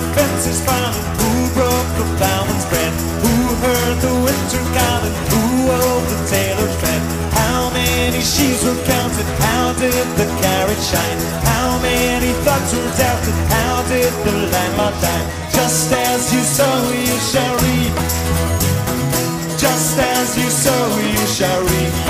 Francis Farland? Who broke the ploughman's bread? Who heard the winter calling? Who wove the tailor's thread? How many sheaves were counted? How did the carriage shine? How many thoughts were doubted? How did the landlord die? Just as you sow, you shall reap. Just as you sow, you shall reap.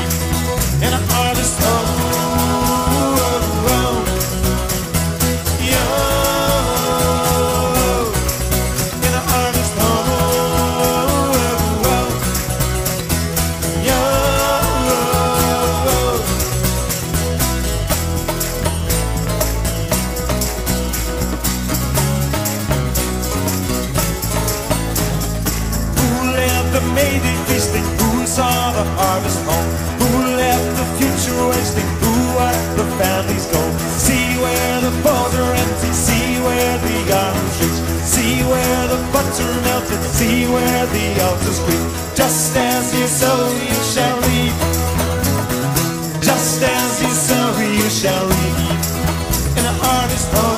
The maiden feasting? Who saw the harvest home? Who left the future wasting? Who watched the families go? See where the bowls are empty. See where the arms reach. See where the butter melted. See where the altars creep. Just as you sow, you shall reap. Just as you sow, you shall reap. In the harvest oh,